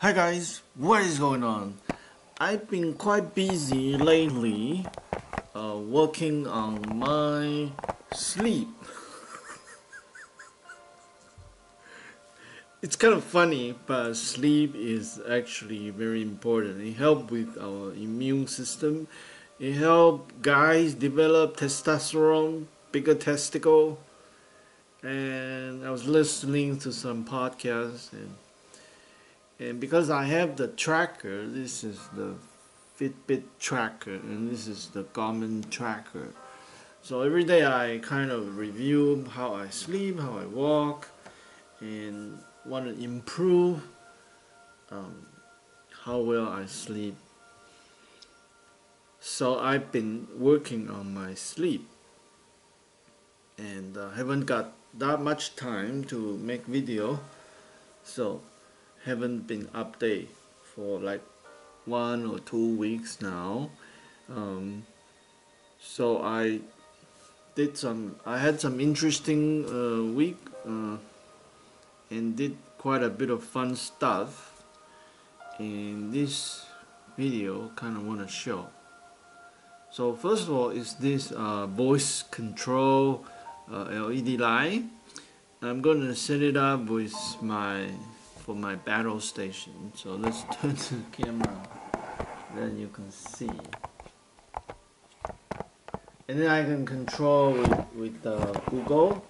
Hi guys, what is going on? I've been quite busy lately uh, working on my sleep. it's kind of funny, but sleep is actually very important. It helps with our immune system. It helps guys develop testosterone, bigger testicle. And I was listening to some podcasts and and because I have the tracker this is the Fitbit tracker and this is the Garmin tracker. So every day I kind of review how I sleep how I walk and want to improve um, how well I sleep. So I've been working on my sleep and uh, haven't got that much time to make video. So haven't been updated for like one or two weeks now. Um, so I did some I had some interesting uh, week uh, and did quite a bit of fun stuff. In this video kind of want to show. So first of all is this uh, voice control uh, LED light. I'm going to set it up with my for my battle station. So let's turn the camera, then you can see. And then I can control with, with uh, Google.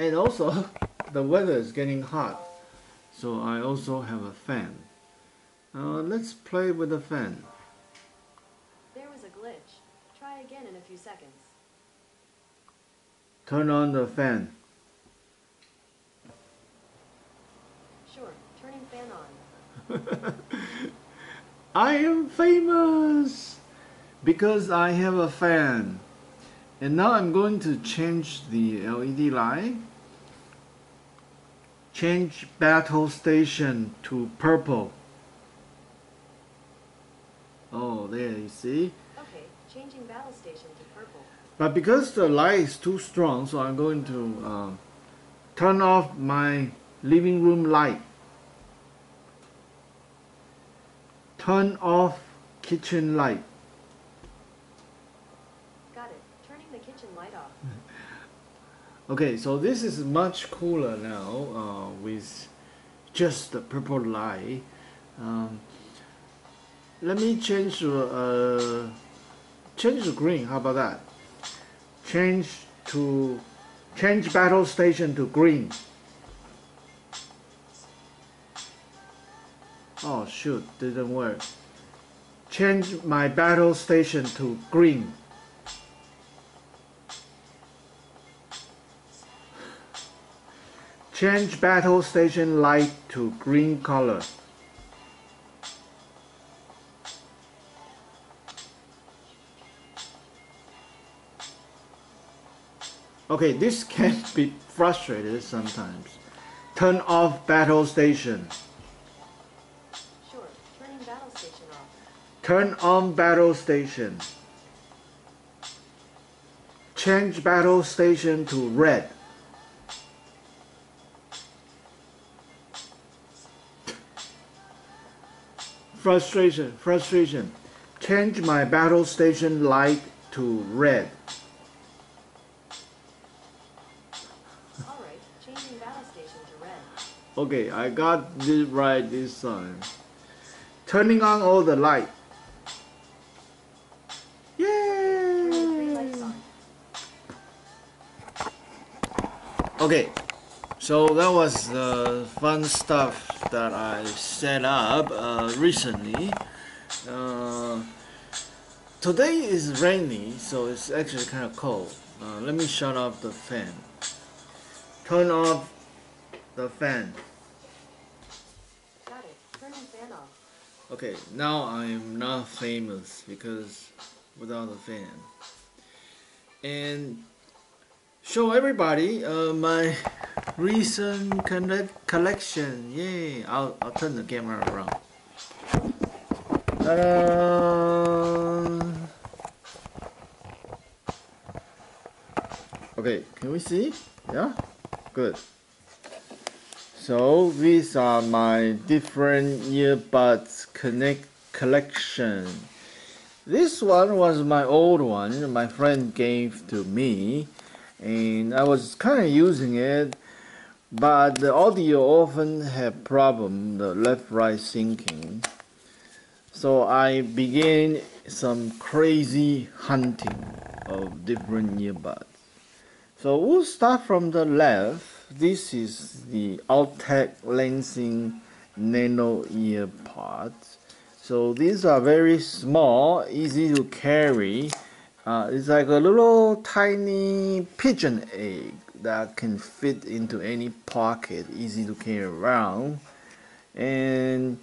And also, the weather is getting hot. So I also have a fan. Uh, let's play with the fan. There was a glitch. Try again in a few seconds. Turn on the fan. I am famous because I have a fan. And now I'm going to change the LED light. Change battle station to purple. Oh, there you see. Okay, changing battle station to purple. But because the light is too strong, so I'm going to uh, turn off my living room light. Turn off kitchen light. Got it. Turning the kitchen light off. Okay, so this is much cooler now uh, with just the purple light. Um, let me change to uh, change to green. How about that? Change to change battle station to green. Oh shoot, didn't work. Change my battle station to green. Change battle station light to green color. Okay, this can be frustrated sometimes. Turn off battle station. Turn on battle station. Change battle station to red. Frustration, frustration. Change my battle station light to red. Alright, changing battle station to red. Okay, I got this right this time. Turning on all the light. Okay, so that was the fun stuff that I set up uh, recently. Uh, today is rainy, so it's actually kind of cold. Uh, let me shut off the fan. Turn off the fan. Got it. Turning fan off. Okay, now I'm not famous because without the fan. And show everybody uh, my recent connect collection. Yay! I'll, I'll turn the camera around. Okay, can we see? Yeah? Good. So these are my different earbuds connect collection. This one was my old one my friend gave to me and I was kind of using it but the audio often had problem the left right syncing. So I began some crazy hunting of different earbuds. So we'll start from the left. This is the Altec Lansing Nano earpods. So these are very small easy to carry uh, it's like a little tiny pigeon egg that can fit into any pocket, easy to carry around. And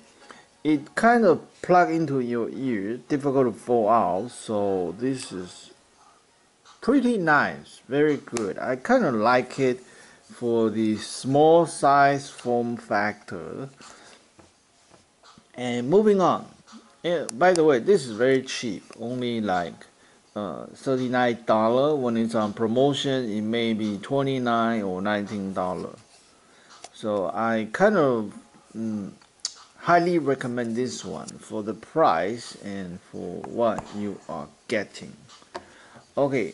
it kind of plug into your ear, difficult to fall out. So this is pretty nice, very good. I kind of like it for the small size form factor. And moving on. Yeah, by the way, this is very cheap, only like uh, $39 when it's on promotion it may be 29 or $19 so I kind of mm, highly recommend this one for the price and for what you are getting. Okay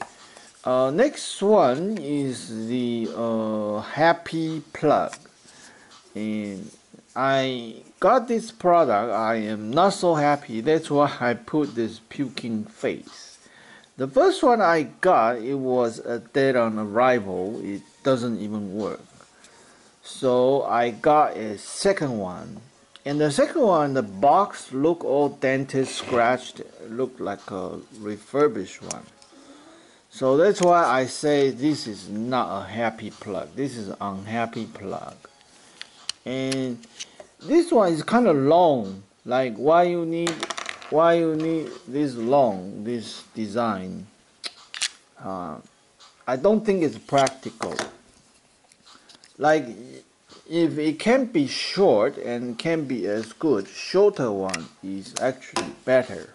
uh, next one is the uh, happy plug. And I got this product. I am not so happy. That's why I put this puking face the first one I got, it was a dead on arrival. It doesn't even work. So I got a second one. And the second one, the box looked all dented, scratched, looked like a refurbished one. So that's why I say this is not a happy plug. This is unhappy plug. And this one is kind of long. Like why you need why you need this long this design? Uh, I don't think it's practical. Like if it can be short and can be as good shorter one is actually better.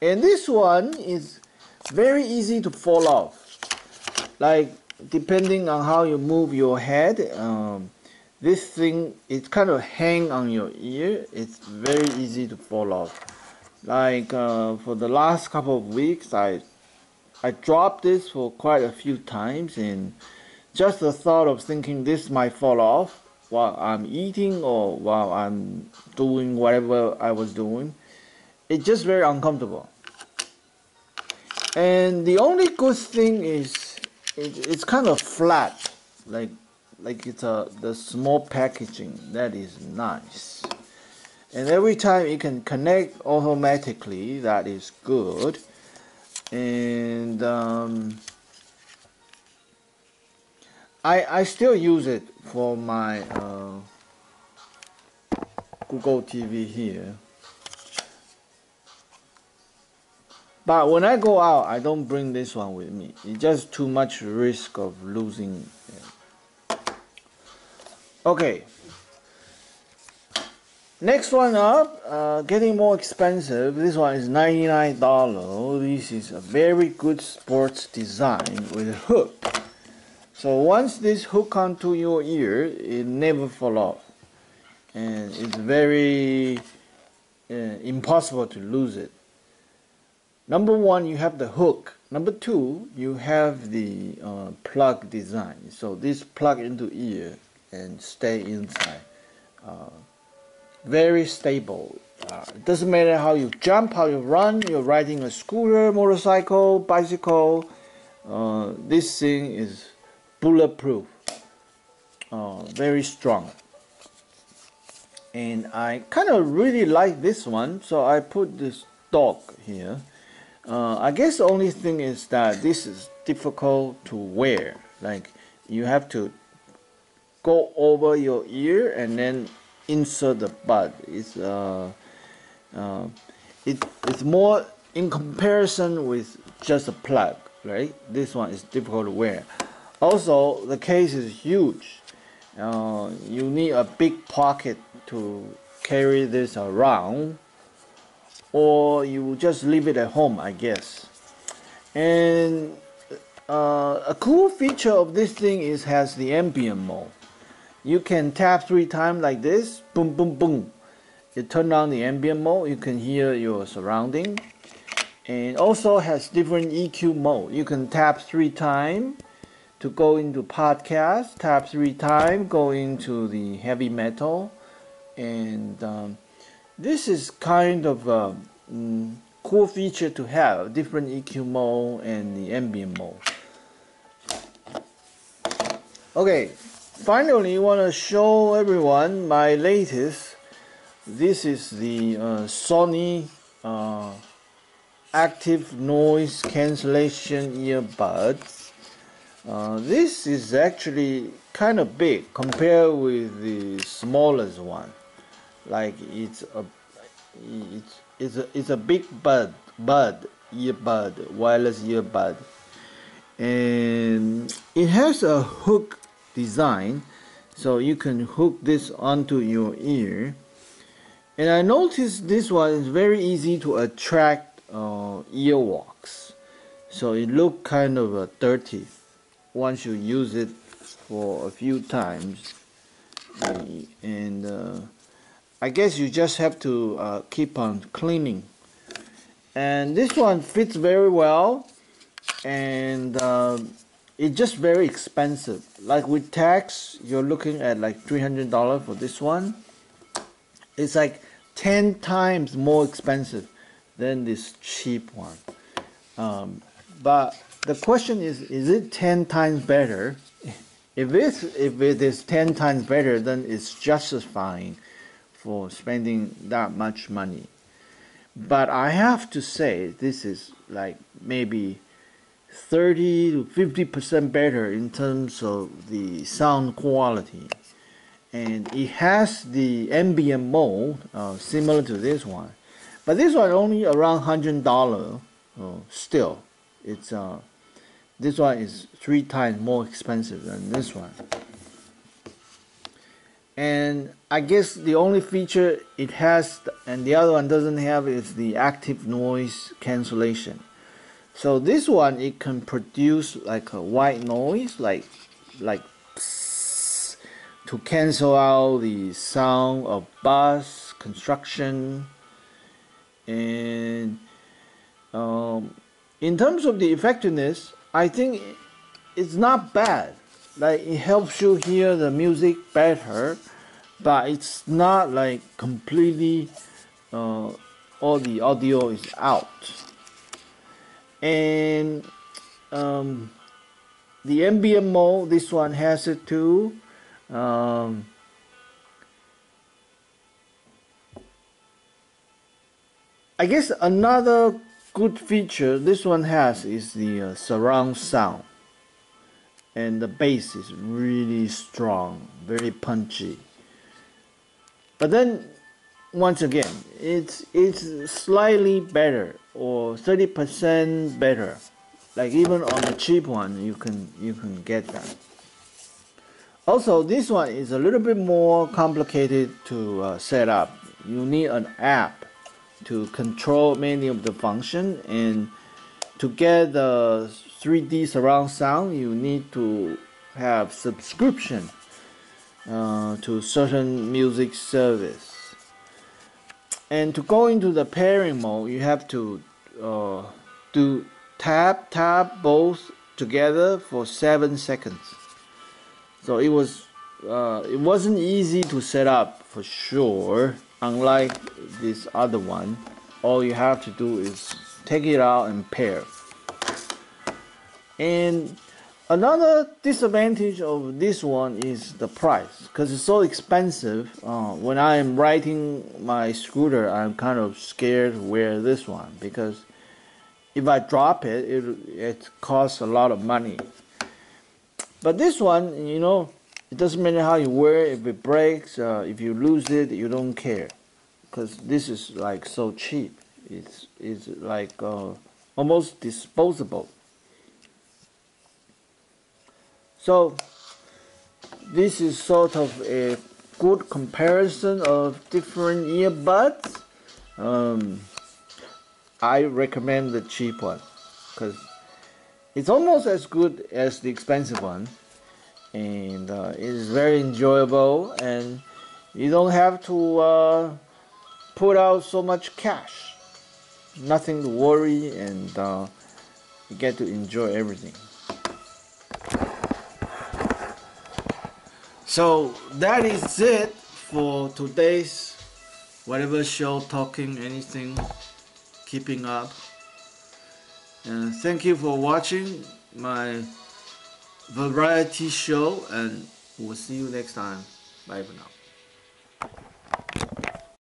And this one is very easy to fall off. Like depending on how you move your head um, this thing it kind of hang on your ear. It's very easy to fall off like uh, for the last couple of weeks I I dropped this for quite a few times and just the thought of thinking this might fall off while I'm eating or while I'm doing whatever I was doing it's just very uncomfortable. And the only good thing is it, it's kind of flat like like it's a the small packaging. That is nice and every time it can connect automatically that is good. And um, I, I still use it for my uh, Google TV here. But when I go out I don't bring this one with me. It's just too much risk of losing it. okay Next one up, uh, getting more expensive. This one is $99. This is a very good sports design with a hook. So once this hook onto your ear, it never fall off. And it's very uh, impossible to lose it. Number one, you have the hook. Number two, you have the uh, plug design. So this plug into ear and stay inside. Very stable. Uh, it doesn't matter how you jump, how you run, you're riding a scooter, motorcycle, bicycle. Uh, this thing is bulletproof, uh, very strong. And I kind of really like this one, so I put this dog here. Uh, I guess the only thing is that this is difficult to wear. Like you have to go over your ear and then insert the bud. It's uh, uh, it, it's more in comparison with just a plug, right? This one is difficult to wear. Also, the case is huge. Uh, you need a big pocket to carry this around, or you just leave it at home, I guess. And uh, a cool feature of this thing is has the ambient mode you can tap three times like this. Boom boom boom. You turn on the ambient mode. You can hear your surrounding. And also has different EQ mode. You can tap three times to go into podcast tap three times go into the heavy metal. And um, this is kind of a mm, cool feature to have different EQ mode and the ambient mode. Okay finally want to show everyone my latest. This is the uh, Sony uh, active noise cancellation earbuds. Uh, this is actually kind of big compared with the smallest one. Like it's a it's it's a, it's a big bud bud earbud wireless earbud. And it has a hook design. So you can hook this onto your ear. And I noticed this one is very easy to attract uh, earwax so it look kind of uh, dirty once you use it for a few times. And uh, I guess you just have to uh, keep on cleaning. And this one fits very well. And uh, it's just very expensive. Like with tax you're looking at like $300 for this one. It's like 10 times more expensive than this cheap one. Um, but the question is is it 10 times better? If it's if it is 10 times better then it's justifying for spending that much money. But i have to say this is like maybe 30 to 50 percent better in terms of the sound quality. And it has the ambient mode uh, similar to this one. But this one only around hundred dollar uh, still. It's uh, this one is three times more expensive than this one. And I guess the only feature it has and the other one doesn't have is the active noise cancellation so this one it can produce like a white noise like like to cancel out the sound of bus construction. And um, in terms of the effectiveness I think it's not bad. Like it helps you hear the music better but it's not like completely uh, all the audio is out and um, the mode this one has it too. Um, I guess another good feature this one has is the uh, surround sound. And the bass is really strong very punchy. But then once again it's it's slightly better or 30% better. Like even on the cheap one you can you can get that. Also this one is a little bit more complicated to uh, set up. You need an app to control many of the function and to get the 3D surround sound you need to have subscription uh, to certain music service and to go into the pairing mode you have to uh, do tap tap both together for seven seconds. So it was uh, it wasn't easy to set up for sure unlike this other one. All you have to do is take it out and pair. And another disadvantage of this one is the price because it's so expensive. Uh, when I am riding my scooter I'm kind of scared to wear this one because if I drop it it, it costs a lot of money. But this one you know it doesn't matter how you wear it if it breaks uh, if you lose it you don't care because this is like so cheap. It's it's like uh, almost disposable so this is sort of a good comparison of different earbuds. Um, I recommend the cheap one because it's almost as good as the expensive one. And uh, it is very enjoyable and you don't have to uh, put out so much cash. Nothing to worry and uh, you get to enjoy everything so that is it for today's whatever show talking anything keeping up. And thank you for watching my variety show and we'll see you next time. Bye for now